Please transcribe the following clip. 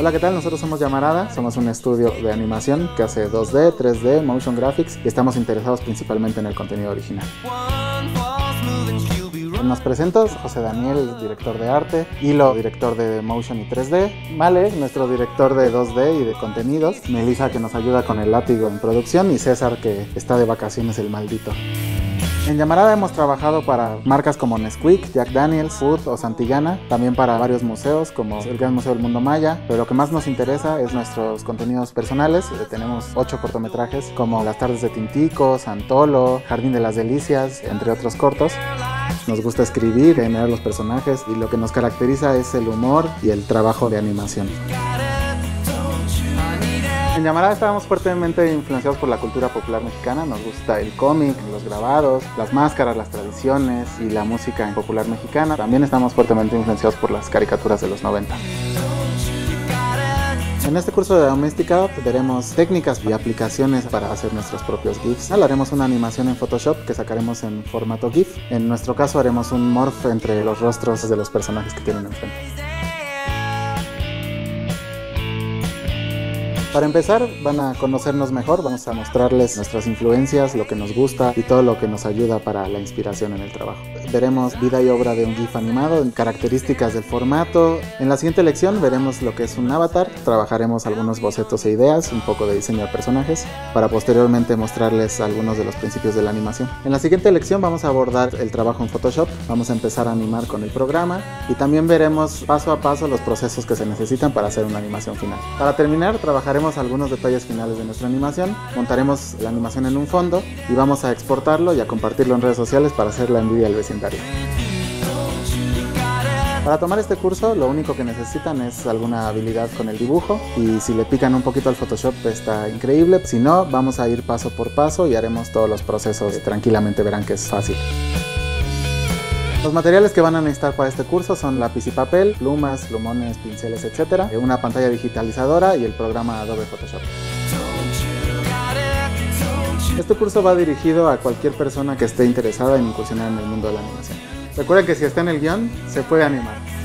Hola, ¿qué tal? Nosotros somos Llamarada, somos un estudio de animación que hace 2D, 3D, motion graphics y estamos interesados principalmente en el contenido original. Nos presento, José Daniel, director de arte, Hilo, director de motion y 3D, Male, nuestro director de 2D y de contenidos, Melissa que nos ayuda con el látigo en producción y César que está de vacaciones el maldito. En Llamarada hemos trabajado para marcas como Nesquik, Jack Daniels, Food o Santillana, también para varios museos como el Gran Museo del Mundo Maya, pero lo que más nos interesa es nuestros contenidos personales. Eh, tenemos ocho cortometrajes como Las tardes de Tintico, Santolo, Jardín de las Delicias, entre otros cortos. Nos gusta escribir, generar los personajes y lo que nos caracteriza es el humor y el trabajo de animación. En Llamarada estábamos fuertemente influenciados por la cultura popular mexicana. Nos gusta el cómic, los grabados, las máscaras, las tradiciones y la música popular mexicana. También estamos fuertemente influenciados por las caricaturas de los 90. En este curso de doméstica veremos técnicas y aplicaciones para hacer nuestros propios GIFs. Haremos una animación en Photoshop que sacaremos en formato GIF. En nuestro caso haremos un morph entre los rostros de los personajes que tienen enfrente. Para empezar, van a conocernos mejor, vamos a mostrarles nuestras influencias, lo que nos gusta y todo lo que nos ayuda para la inspiración en el trabajo. Veremos vida y obra de un GIF animado, características del formato. En la siguiente lección veremos lo que es un avatar, trabajaremos algunos bocetos e ideas, un poco de diseño de personajes, para posteriormente mostrarles algunos de los principios de la animación. En la siguiente lección vamos a abordar el trabajo en Photoshop, vamos a empezar a animar con el programa y también veremos paso a paso los procesos que se necesitan para hacer una animación final. Para terminar, trabajaremos algunos detalles finales de nuestra animación, montaremos la animación en un fondo y vamos a exportarlo y a compartirlo en redes sociales para hacer la envidia al vecindario. Para tomar este curso lo único que necesitan es alguna habilidad con el dibujo y si le pican un poquito al Photoshop está increíble, si no vamos a ir paso por paso y haremos todos los procesos tranquilamente, verán que es fácil. Los materiales que van a necesitar para este curso son lápiz y papel, plumas, plumones, pinceles, etc. Una pantalla digitalizadora y el programa Adobe Photoshop. Este curso va dirigido a cualquier persona que esté interesada en incursionar en el mundo de la animación. Recuerden que si está en el guion, se puede animar.